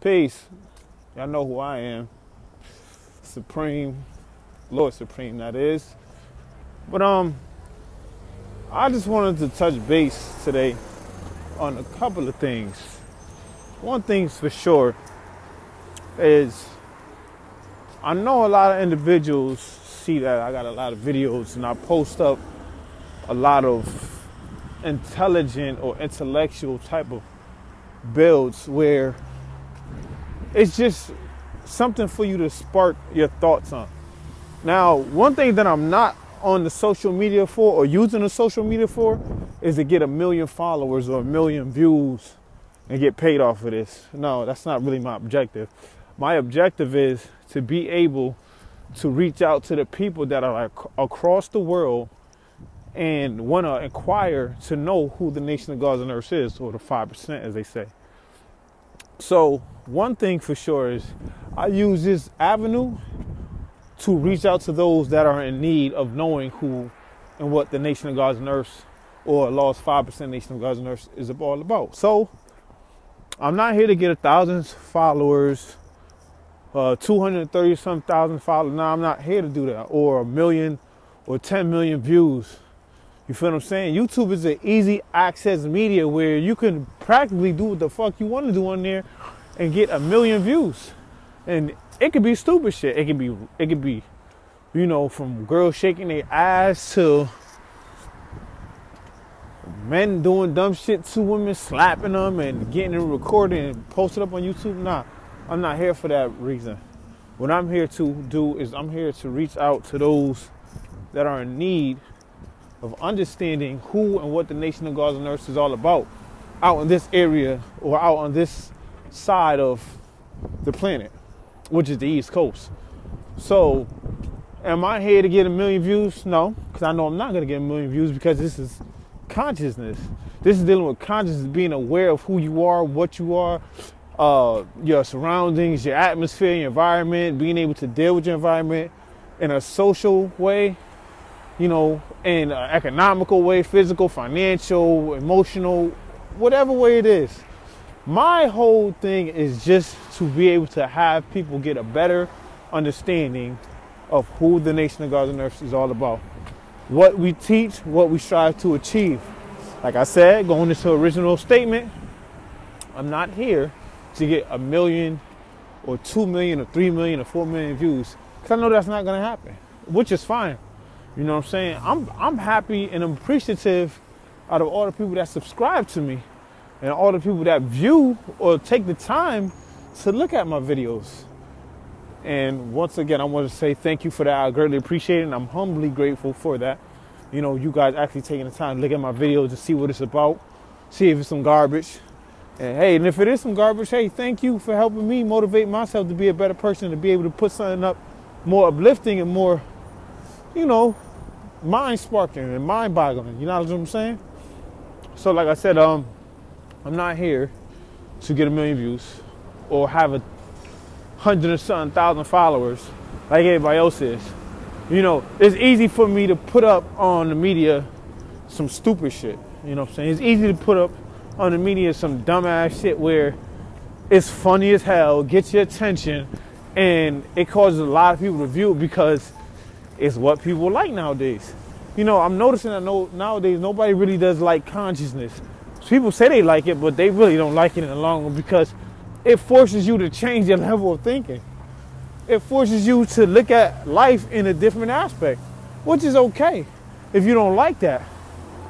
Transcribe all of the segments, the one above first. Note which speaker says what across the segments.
Speaker 1: Peace. Y'all know who I am. Supreme, Lord Supreme, that is. But um, I just wanted to touch base today on a couple of things. One thing's for sure is I know a lot of individuals see that I got a lot of videos and I post up a lot of intelligent or intellectual type of builds where it's just something for you to spark your thoughts on. Now, one thing that I'm not on the social media for or using the social media for is to get a million followers or a million views and get paid off of this. No, that's not really my objective. My objective is to be able to reach out to the people that are across the world and want to inquire to know who the Nation of Gods and Earth is, or the 5%, as they say. So, one thing for sure is I use this avenue to reach out to those that are in need of knowing who and what the Nation of Gods and Earths or Lost 5% Nation of Gods and Earths is all about. So, I'm not here to get a thousand followers, uh, 230 some thousand followers. No, I'm not here to do that. Or a million or 10 million views. You feel what I'm saying? YouTube is an easy access media where you can practically do what the fuck you want to do on there and get a million views. And it could be stupid shit. It could be it could be, you know, from girls shaking their ass to men doing dumb shit to women, slapping them and getting it recorded and posted up on YouTube. Nah, I'm not here for that reason. What I'm here to do is I'm here to reach out to those that are in need of understanding who and what the Nation of Gods and Earth is all about out in this area or out on this side of the planet, which is the East Coast. So, am I here to get a million views? No, because I know I'm not going to get a million views because this is consciousness. This is dealing with consciousness, being aware of who you are, what you are, uh, your surroundings, your atmosphere, your environment, being able to deal with your environment in a social way you know, in an economical way, physical, financial, emotional, whatever way it is. My whole thing is just to be able to have people get a better understanding of who the Nation of Gods and Earth is all about. What we teach, what we strive to achieve. Like I said, going into original statement, I'm not here to get a million or two million or three million or four million views. Because I know that's not to happen, which is fine. You know what I'm saying? I'm I'm happy and I'm appreciative out of all the people that subscribe to me and all the people that view or take the time to look at my videos. And once again, I want to say thank you for that. I greatly appreciate it and I'm humbly grateful for that. You know, you guys actually taking the time to look at my videos to see what it's about, see if it's some garbage. And hey, and if it is some garbage, hey, thank you for helping me motivate myself to be a better person, to be able to put something up more uplifting and more, you know, mind sparking and mind boggling. You know what I'm saying? So, like I said, um, I'm not here to get a million views or have a hundred or something thousand followers like everybody else is. You know, it's easy for me to put up on the media some stupid shit. You know what I'm saying? It's easy to put up on the media some dumbass shit where it's funny as hell, gets your attention, and it causes a lot of people to view it because it's what people like nowadays. You know, I'm noticing that no, nowadays nobody really does like consciousness. People say they like it, but they really don't like it in the long run because it forces you to change your level of thinking. It forces you to look at life in a different aspect, which is okay if you don't like that.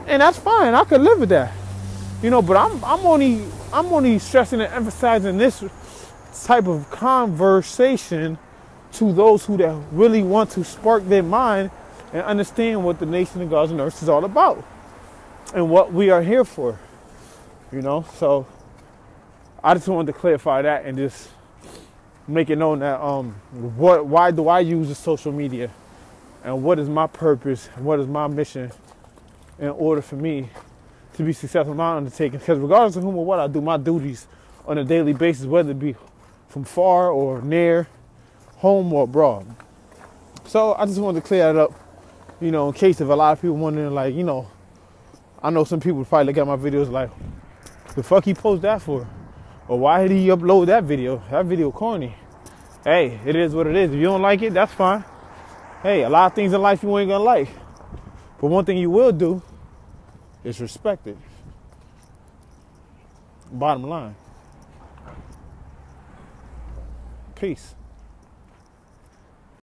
Speaker 1: And that's fine. I could live with that. You know, but I'm I'm only I'm only stressing and emphasizing this type of conversation to those who that really want to spark their mind and understand what the nation of Gods Earth is all about and what we are here for. You know, so I just wanted to clarify that and just make it known that um what why do I use the social media? And what is my purpose? And what is my mission in order for me to be successful in my undertaking? Because regardless of whom or what I do my duties on a daily basis whether it be from far or near home or abroad. So I just wanted to clear that up, you know, in case of a lot of people wondering, like, you know, I know some people probably look at my videos like, the fuck he post that for? Or why did he upload that video? That video corny. Hey, it is what it is. If you don't like it, that's fine. Hey, a lot of things in life you ain't gonna like. But one thing you will do is respect it. Bottom line. Peace.